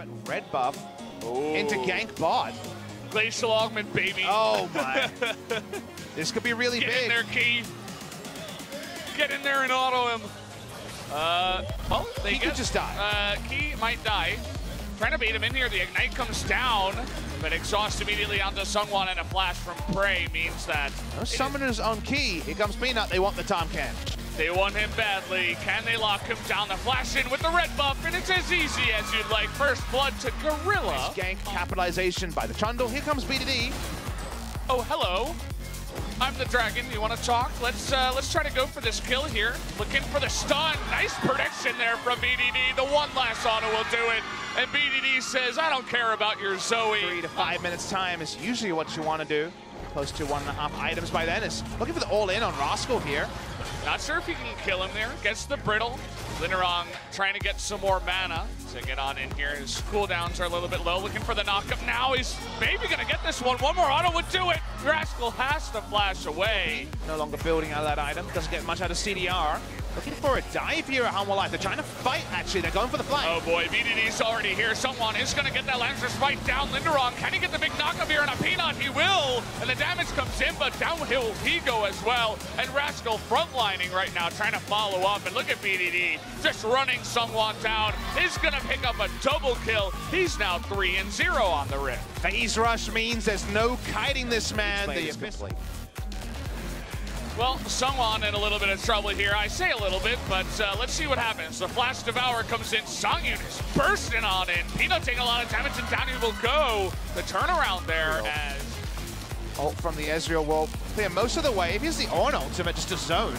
went red buff Ooh. into gank bot. Glacial Augment, baby. Oh my. this could be really Get big. in there, Key. Get in there and auto him. Uh, well, they He get, could just die. Uh, Key might die. Trying to bait him in here. The Ignite comes down, but exhaust immediately onto Sungwon and a flash from Prey means that No summoners on key. Here comes Peanut. They want the Tahm Kench. They want him badly. Can they lock him down? The flash in with the red buff, and it's as easy as you'd like. First blood to Gorilla. Gank capitalization by the Trundle. Here comes BDD. Oh, hello. I'm the dragon. You want to talk? Let's uh, let's try to go for this kill here. Looking for the stun. Nice prediction there from BDD. The one last auto will do it. And BDD says, I don't care about your Zoe. Three to five minutes time is usually what you want to do. Close to one and a half items by then. Is looking for the all-in on Rascal here. Not sure if he can kill him there. Gets the brittle. Linderong trying to get some more mana to get on in here. His cooldowns are a little bit low. Looking for the knockup now. He's maybe going to get this one. One more auto would do it. Rascal has to flash away. No longer building out that item. Doesn't get much out of CDR. Looking for a dive here at Hanwha Life. They're trying to fight, actually. They're going for the flank. Oh boy, BDD's already here. Someone is going to get that Lamb's Respite down. Linderong, can he get the big knockup here on a Peanut? He will. And the damage comes in, but downhill he go as well. And Rascal frontlining right now, trying to follow up. And look at BDD, just running someone down. He's going to pick up a double kill. He's now 3 and 0 on the Rift. Phase Rush means there's no kiting this man. The complete. Well, Sungwon in a little bit of trouble here. I say a little bit, but uh, let's see what happens. The Flash Devour comes in. Sangyoon is bursting on in. Peanut taking a lot of damage, and down he will go. The turnaround there as Ult from the Ezreal will clear most of the wave. Here's the Ornn ultimate, just a zone.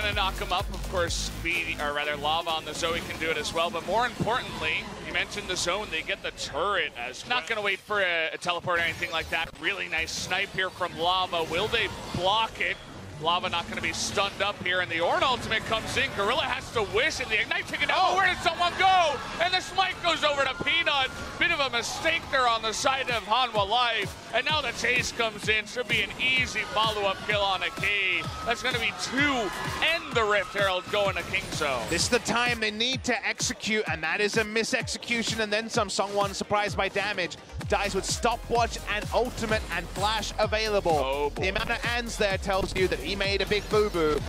To knock him up. Of course, Speed, or rather Lava on the Zoe can do it as well. But more importantly, you mentioned the zone. They get the turret as not to wait for a, a teleport or anything like that. Really nice snipe here from Lava. Will they block it? Lava not going to be stunned up here, and the Ornn ultimate comes in. Gorilla has to wish, and the Ignite taken down. Oh. Where did someone go? And the smite goes over to Peanut. Bit of a mistake there on the side of Hanwha Life. And now the chase comes in. Should be an easy follow-up kill on a key. That's going to be two. End the Rift Herald going to King Zone. This is the time they need to execute, and that is a misexecution, and then some. Someone surprised by damage. Dies with stopwatch and ultimate and flash available. Oh, boy. the amount of ands there tells you that he made a big boo-boo.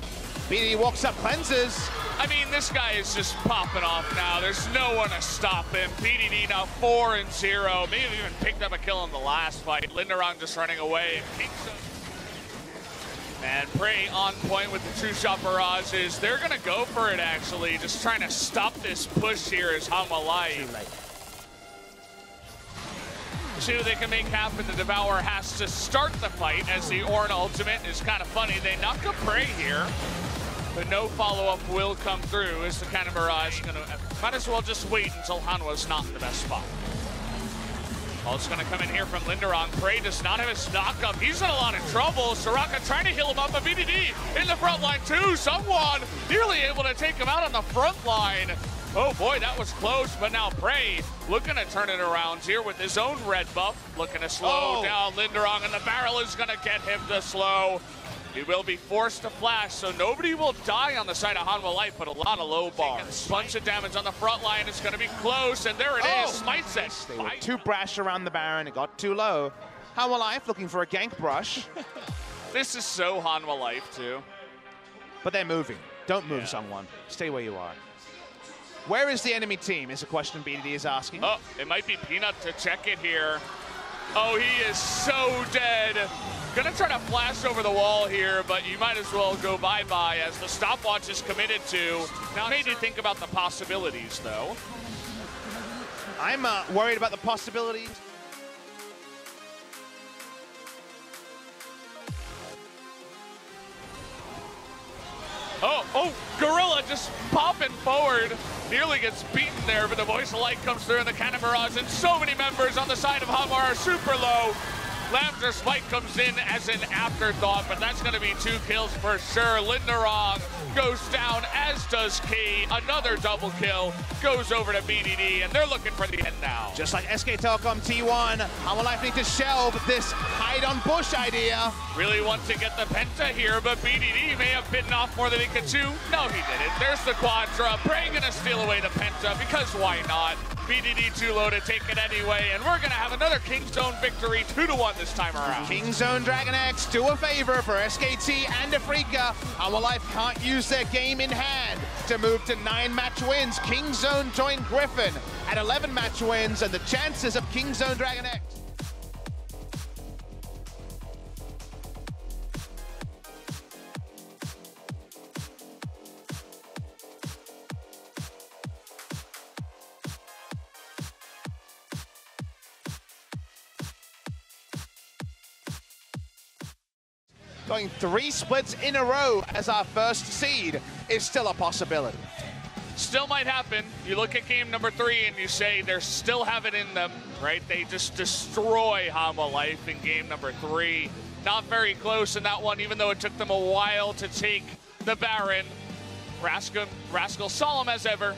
BDD walks up, cleanses. I mean, this guy is just popping off now. There's no one to stop him. BDD now 4 and 0. Maybe even picked up a kill in the last fight. Linderong just running away. And King Zone. Prey on point with the true shot barrages. They're going to go for it, actually. Just trying to stop this push here as Hanwha Life. What they can make happen. The Devourer has to start the fight as the Ornn ultimate is kind of funny. They knock a Prey here, but no follow-up will come through. Is the kind of barrage going to... Might as well just wait until Hanwha's not in the best spot. It's going to come in here from Linderong. Prey does not have his knockup. He's in a lot of trouble. Soraka trying to heal him up, but BDD in the front line too. Someone nearly able to take him out on the front line. Oh boy, that was close, but now Prey looking to turn it around here with his own red buff. Looking to slow Oh. down Linderong, and the barrel is going to get him to slow. He will be forced to flash, so nobody will die on the side of Hanwha Life, but a lot of low bars. Bunch of damage on the front line. It's going to be close, and there it is. Oh. Smite set. They were too brash around the Baron. It got too low. Hanwha Life looking for a gank brush, This is so Hanwha Life, too. but they're moving. Don't move, Yeah. someone. Stay where you are. Where is the enemy team is a question BDD is asking. Oh, it might be Peanut to check it here. Oh, he is so dead. Gonna try to flash over the wall here, but you might as well go bye-bye as the stopwatch is committed to. Now, made you think about the possibilities, though. I'm uh, worried about the possibilities. Oh, oh, Gorilla just popping forward. Nearly gets beaten there, but the voice of light comes through and the cannon barrage and so many members on the side of Hanwha are super low. Lamb's Respite comes in as an afterthought, but that's going to be two kills for sure. Linderong goes down, as does Key. Another double kill goes over to BDD, and they're looking for the end now. Just like SK Telecom T1, Hanwha need to shelve this hide on bush idea. Really want to get the Penta here, but BDD may have bitten off more than he could chew. No, he didn't. There's the Quadra. Prey gonna steal away the Penta, because why not? BDD too low to take it anyway, and we're gonna have another King Zone victory, two to one this time around. King Zone Dragon X do a favor for SKT and. Hanwha Life can't use their game in hand to move to nine match wins. King Zone join Griffin at 11 match wins, and the chances of King Zone Dragon X going three splits in a row as our first seed is still a possibility. Still might happen. You look at game number three and you say they still have it in them, right? They just destroy Hanwha Life in game number three. Not very close in that one, even though it took them a while to take the Baron. Rascal, Rascal solemn as ever.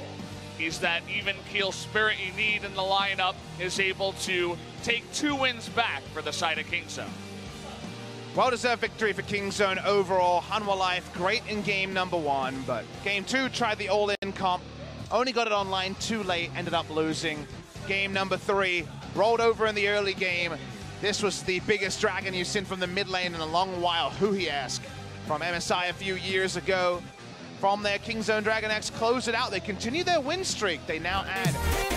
He's that even keel spirit you need in the lineup, is able to take two wins back for the side of King Zone. Well-deserved victory for King Zone overall. Hanwha Life, great in game number one, but game two tried the all-in comp, only got it online too late, ended up losing. Game number three, rolled over in the early game. This was the biggest dragon you've seen from the mid lane in a long while, Huhiesk, from MSI a few years ago. From their King Zone Dragon X close it out. They continue their win streak. They now add